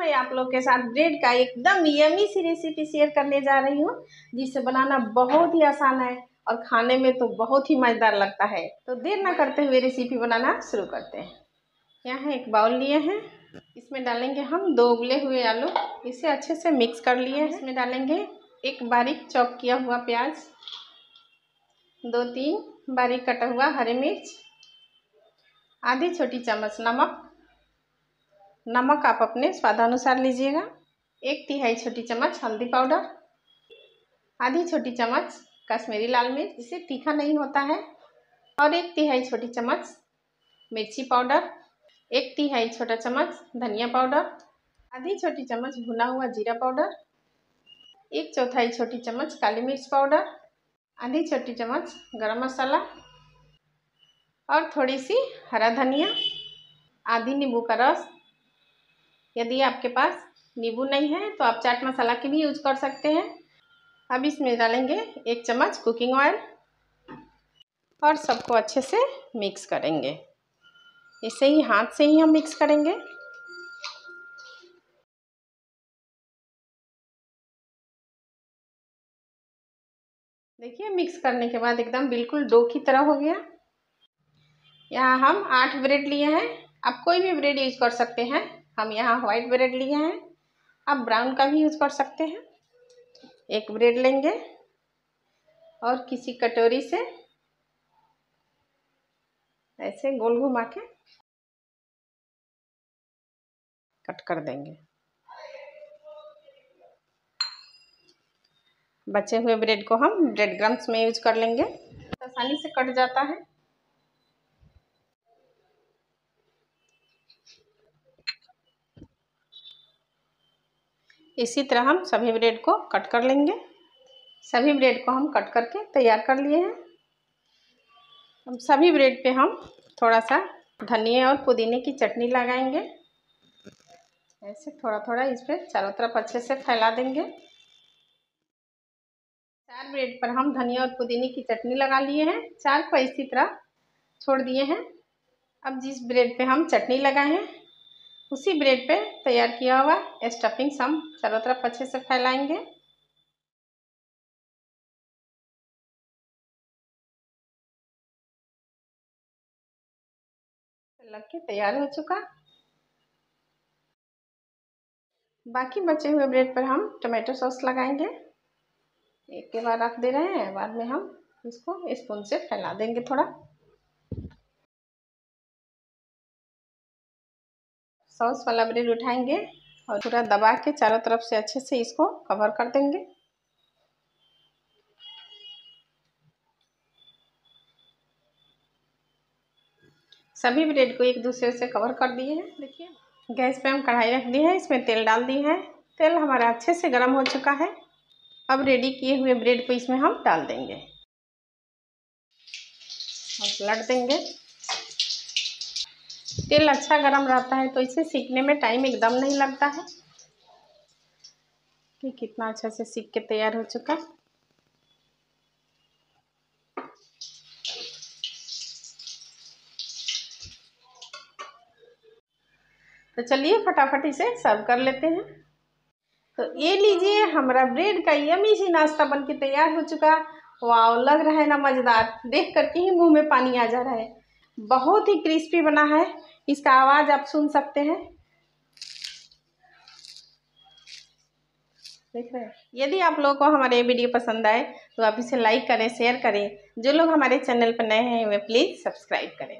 लोग के साथ ब्रेड का एकदम यमी सी रेसिपी शेयर करने जा रही हूँ, जिसे बनाना बहुत ही आसान है और खाने में तो बहुत ही मज़ेदार लगता है। तो देर ना करते हुए रेसिपी बनाना शुरू करते हैं। यहाँ एक बाउल लिए हैं। इसमें डालेंगे हम दो उबले हुए आलू। इसे अच्छे से मिक्स कर लिए हैं। इसमें डालेंगे एक बारीक चॉप किया हुआ प्याज। दो तीन बारीक कटा हुआ हरी मिर्च। आधी छोटी चम्मच नमक। नमक आप अपने स्वादानुसार लीजिएगा। एक तिहाई छोटी चम्मच हल्दी पाउडर, आधी छोटी चम्मच कश्मीरी लाल मिर्च इसे तीखा नहीं होता है, और एक तिहाई छोटी चम्मच मिर्ची पाउडर, एक तिहाई छोटा चम्मच धनिया पाउडर, आधी छोटी चम्मच भुना हुआ जीरा पाउडर, एक चौथाई छोटी चम्मच काली मिर्च पाउडर, आधी छोटी चम्मच गरम मसाला, और थोड़ी सी हरा धनिया, आधी नींबू का रस यदि आपके पास नींबू नहीं है तो आप चाट मसाला की भी यूज़ कर सकते हैं। अब इसमें डालेंगे एक चम्मच कुकिंग ऑयल और सबको अच्छे से मिक्स करेंगे। इसे ही हाथ से ही हम मिक्स करेंगे। देखिए, मिक्स करने के बाद एकदम बिल्कुल डो की तरह हो गया। यहाँ हम आठ ब्रेड लिए हैं। आप कोई भी ब्रेड यूज़ कर सकते हैं। हम यहाँ वाइट ब्रेड लिए हैं। आप ब्राउन का भी यूज़ कर सकते हैं। एक ब्रेड लेंगे और किसी कटोरी से ऐसे गोल घुमा के कट कर देंगे। बचे हुए ब्रेड को हम ब्रेड क्रम्स में यूज़ कर लेंगे। आसानी से कट जाता है। इसी तरह हम सभी ब्रेड को कट कर लेंगे। सभी ब्रेड को हम कट करके तैयार कर लिए हैं। अब सभी ब्रेड पे हम थोड़ा सा धनिया और पुदीने की चटनी लगाएँगे। ऐसे थोड़ा थोड़ा इस पर चारों तरफ़ अच्छे से फैला देंगे। चार ब्रेड पर हम धनिया और पुदीने की चटनी लगा लिए हैं। चार को इसी तरह छोड़ दिए हैं। अब जिस ब्रेड पे हम चटनी लगाए हैं उसी ब्रेड पे तैयार किया हुआ स्टफिंग्स हम चारों तरफ़ अच्छे से फैलाएँगे। लग के तैयार हो चुका। बाकी बचे हुए ब्रेड पर हम टमाटो सॉस लगाएँगे। एक के बाद रख दे रहे हैं, बाद में हम इसको स्पून से फैला देंगे थोड़ा। सॉस वाला ब्रेड उठाएँगे और पूरा दबा के चारों तरफ़ से अच्छे से इसको कवर कर देंगे। सभी ब्रेड को एक दूसरे से कवर कर दिए हैं। देखिए, गैस पे हम कढ़ाई रख दी है, इसमें तेल डाल दी है। तेल हमारा अच्छे से गर्म हो चुका है। अब रेडी किए हुए ब्रेड को इसमें हम डाल देंगे। और पलट देंगे। तेल अच्छा गर्म रहता है तो इसे सीखने में टाइम एकदम नहीं लगता है। कि कितना अच्छा से सीख के तैयार हो चुका। तो चलिए फटाफट इसे सर्व कर लेते हैं। तो ये लीजिए, हमारा ब्रेड का यमी सी नाश्ता बन के तैयार हो चुका। वाव लग रहा है ना मज़ेदार। देख करके ही मुँह में पानी आ जा रहा है। बहुत ही क्रिस्पी बना है। इसका आवाज़ आप सुन सकते हैं। देख रहे हैं? यदि आप लोगों को हमारे वीडियो पसंद आए तो आप इसे लाइक करें शेयर करें। जो लोग हमारे चैनल पर नए हैं वे प्लीज़ सब्सक्राइब करें।